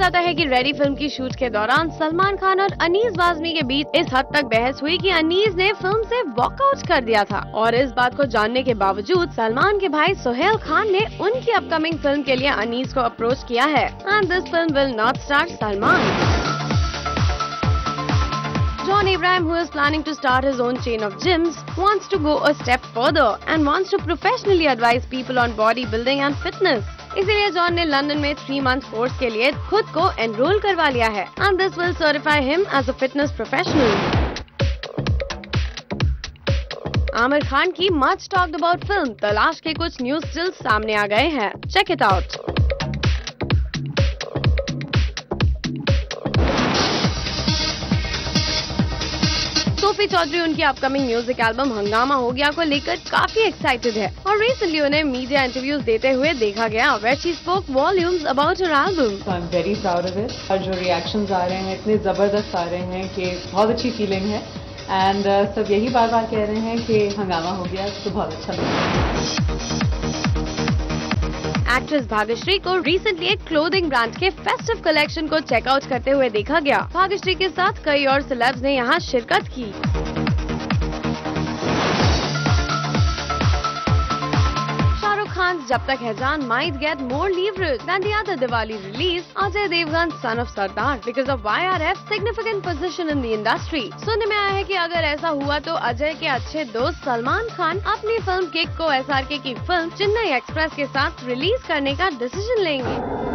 जाता है कि रेडी फ़िल्म की शूट के दौरान सलमान खान और अनीस वाजमी के बीच इस हद तक बहस हुई कि अनीस ने फ़िल्म से वॉकआउट कर दिया था। और इस बात को जानने के बावजूद सलमान के भाई सोहेल खान ने उनकी अपकमिंग फ़िल्म के लिए अनीस को अप्रोच किया है। And this film will not star Salman. John Abraham, who is planning to start his own chain of gyms, wants to go a step further and wants to professionally advise people on bodybuilding and fitness. इसीलिए John ने London में three month course के लिए खुद को enrol करवा लिया है। And this will certify him as a fitness professional Aamir Khan की मच टॉक्ड अबाउट फ़िल्म तलाश के कुछ न्यूज़ स्टिल्स सामने आ गए हैं। Check it out Sophie Choudhary उनकी अपकमिंग म्यूज़िक एल्बम हंगामा हो गया को लेकर काफ़ी एक्साइटेड है। और रिसेंटली उन्हें मीडिया इंटरव्यूज़ देते हुए देखा गया। Were spoke volumes about her album I am very proud of it और जो रिएक्शन आ रहे हैं इतने ज़बरदस्त आ रहे हैं कि बहुत अच्छी फीलिंग है। एंड uh, सब यही बार बार कह रहे हैं कि हंगामा हो गया तो बहुत अच्छा लगा। एक्ट्रेस भाग्यश्री को रिसेंटली एक क्लोथिंग ब्रांड के फेस्टिव कलेक्शन को चेकआउट करते हुए देखा गया। भाग्यश्री के साथ कई और सिलेब्स ने यहाँ शिरकत की। जब तक हैजान might get more leverage than the other Diwali release Ajay Devgn son of Sardaar because of Y R F significant position in the industry सुनने में आया है की अगर ऐसा हुआ तो अजय के अच्छे दोस्त सलमान खान अपनी फ़िल्म किक को एस आर के की फ़िल्म चेन्नई एक्सप्रेस के साथ रिलीज़ करने का डिसीज़न लेंगे।